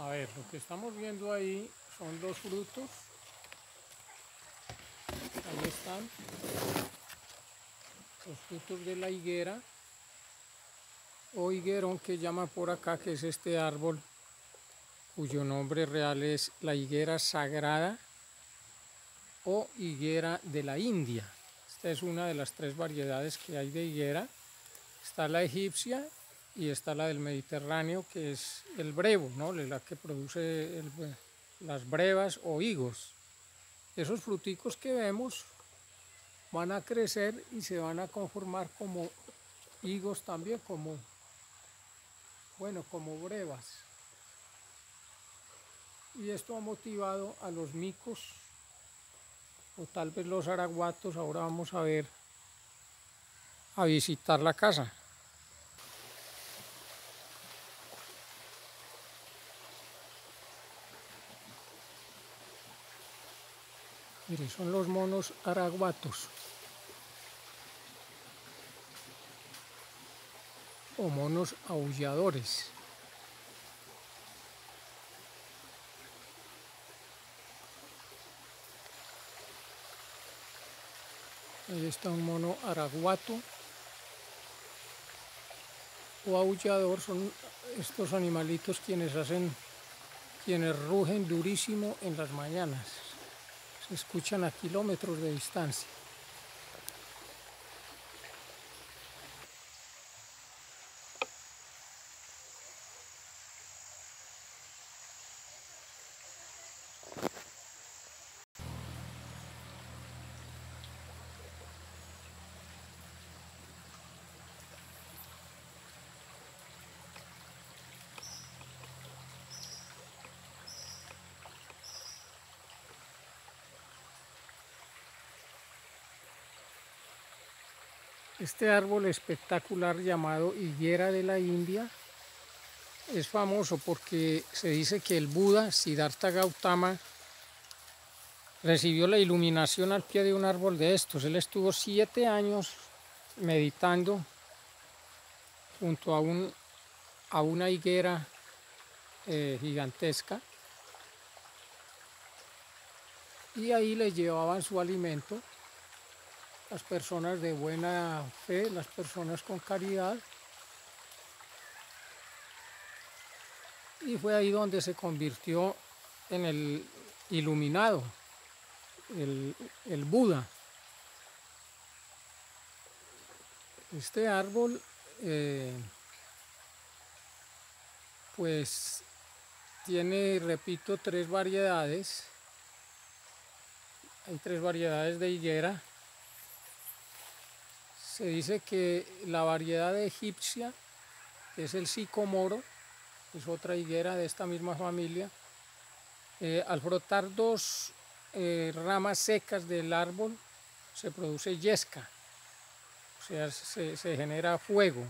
A ver, lo que estamos viendo ahí son los frutos. Ahí están. Los frutos de la higuera. O higuerón que llaman por acá, que es este árbol cuyo nombre real es la higuera sagrada o higuera de la India. Esta es una de las tres variedades que hay de higuera. Está la egipcia y está la del Mediterráneo, que es el brevo, ¿no? la que produce las brevas o higos. Esos fruticos que vemos van a crecer y se van a conformar como higos también, como, bueno, como brevas. Y esto ha motivado a los micos o tal vez los araguatos, ahora vamos a ver, a visitar la casa. Mire, son los monos araguatos. O monos aulladores. Ahí está un mono araguato o aullador, son estos animalitos quienes hacen, quienes rugen durísimo en las mañanas escuchan a kilómetros de distancia. Este árbol espectacular llamado higuera de la India es famoso porque se dice que el Buda, Siddhartha Gautama, recibió la iluminación al pie de un árbol de estos. Él estuvo siete años meditando junto a, un, a una higuera eh, gigantesca y ahí le llevaban su alimento las personas de buena fe, las personas con caridad. Y fue ahí donde se convirtió en el iluminado, el, Buda. Este árbol, eh, pues, tiene, repito, tres variedades. Hay tres variedades de higuera se dice que la variedad egipcia, que es el sicomoro, es otra higuera de esta misma familia, eh, al frotar dos eh, ramas secas del árbol se produce yesca, o sea, se, genera fuego.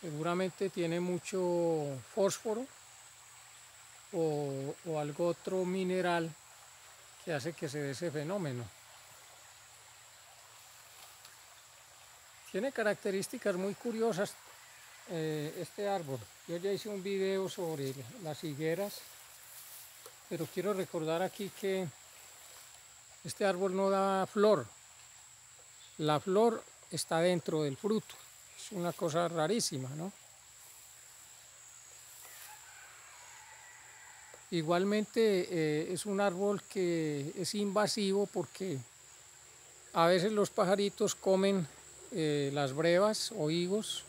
Seguramente tiene mucho fósforo o, o algo otro mineral que hace que se dé ese fenómeno. Tiene características muy curiosas eh, este árbol. Yo ya hice un video sobre las higueras, pero quiero recordar aquí que este árbol no da flor. La flor está dentro del fruto. Es una cosa rarísima, ¿no? Igualmente eh, es un árbol que es invasivo porque a veces los pajaritos comen eh, las brevas o higos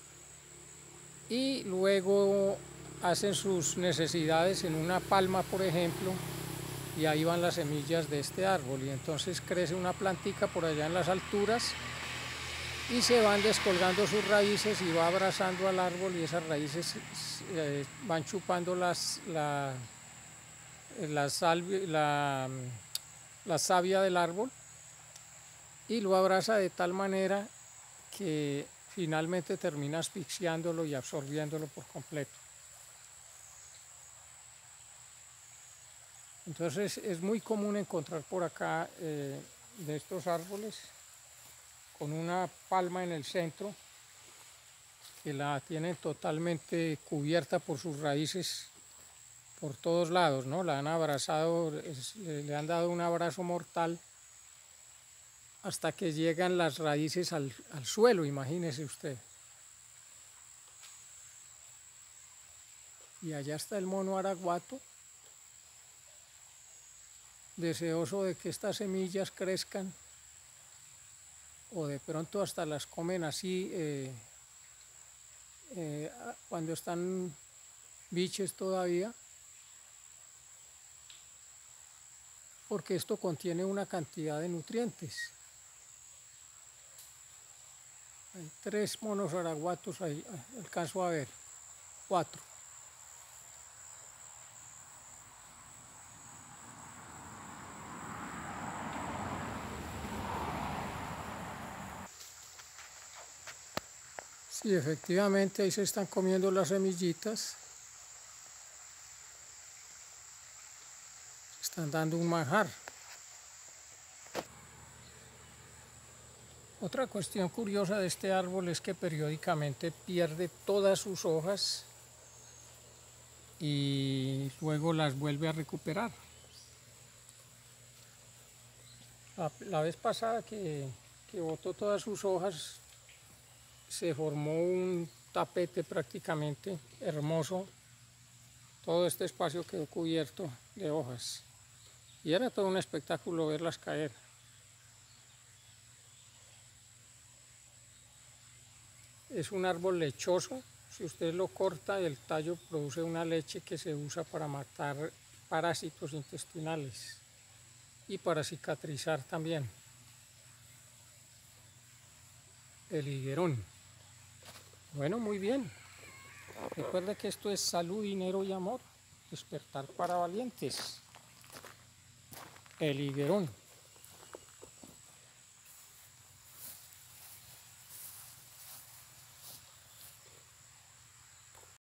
y luego hacen sus necesidades en una palma, por ejemplo, y ahí van las semillas de este árbol. Y entonces crece una plantica por allá en las alturas y se van descolgando sus raíces y va abrazando al árbol y esas raíces eh, van chupando las, la, la, la, la savia del árbol y lo abraza de tal manera que finalmente termina asfixiándolo y absorbiéndolo por completo. Entonces es muy común encontrar por acá eh, de estos árboles con una palma en el centro que la tienen totalmente cubierta por sus raíces por todos lados, ¿no? La han abrazado, le han dado un abrazo mortal hasta que llegan las raíces al, al suelo, imagínese usted. Y allá está el mono araguato, deseoso de que estas semillas crezcan o de pronto hasta las comen así eh, eh, cuando están biches todavía, porque esto contiene una cantidad de nutrientes. Hay tres monos araguatos ahí, alcanzo a ver, cuatro. Sí, efectivamente ahí se están comiendo las semillitas. Están dando un manjar. Otra cuestión curiosa de este árbol es que periódicamente pierde todas sus hojas y luego las vuelve a recuperar. La, vez pasada que, que botó todas sus hojas se formó un tapete prácticamente hermoso. Todo este espacio quedó cubierto de hojas. Y era todo un espectáculo verlas caer. Es un árbol lechoso. Si usted lo corta, el tallo produce una leche que se usa para matar parásitos intestinales y para cicatrizar también. El higuerón. Bueno, muy bien. Recuerda que esto es salud, dinero y amor. Despertar para valientes. El higuerón.